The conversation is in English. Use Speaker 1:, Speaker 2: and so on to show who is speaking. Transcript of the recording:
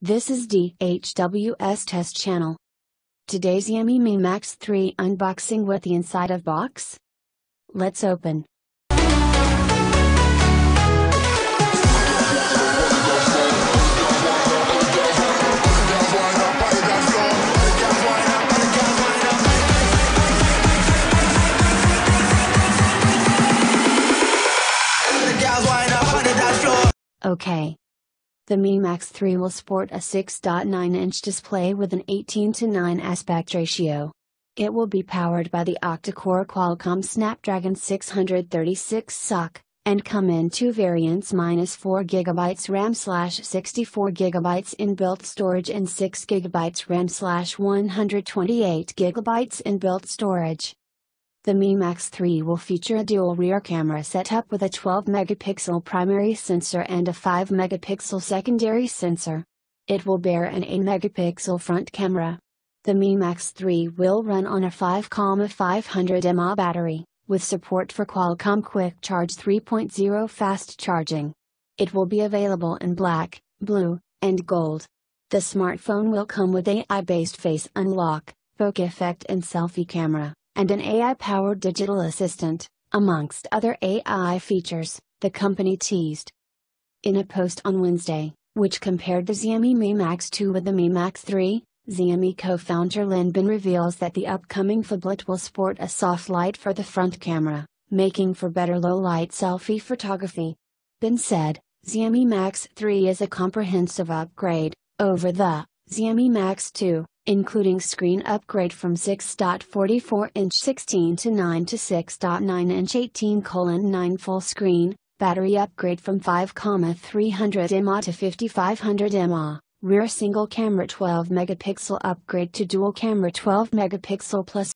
Speaker 1: This is DHWS Test Channel. Today's Xiaomi Mi Max 3 unboxing with the inside of box. Let's open. Okay. The Mi Max 3 will sport a 6.9 inch display with an 18 to 9 aspect ratio. It will be powered by the octa-core Qualcomm Snapdragon 636 SoC, and come in two variants minus 4GB RAM slash 64GB inbuilt storage and 6GB RAM slash 128GB inbuilt storage. The Mi Max 3 will feature a dual rear camera setup with a 12 megapixel primary sensor and a 5 megapixel secondary sensor. It will bear an 8 megapixel front camera. The Mi Max 3 will run on a 5,500 mAh battery, with support for Qualcomm Quick Charge 3.0 fast charging. It will be available in black, blue, and gold. The smartphone will come with AI based face unlock, bokeh effect, and selfie camera and an AI powered digital assistant, amongst other AI features, the company teased. In a post on Wednesday, which compared the Xiaomi Mi Max 2 with the Mi Max 3, Xiaomi co-founder Lin Bin reveals that the upcoming phablet will sport a soft light for the front camera, making for better low-light selfie photography. Bin said, Xiaomi Max 3 is a comprehensive upgrade, over the Xiaomi Max 2, including screen upgrade from 6.44 inch 16 to 9 to 6.9 inch 18 9 full screen, battery upgrade from 5,300 mAh to 5500 mAh, rear single camera 12 megapixel upgrade to dual camera 12 megapixel plus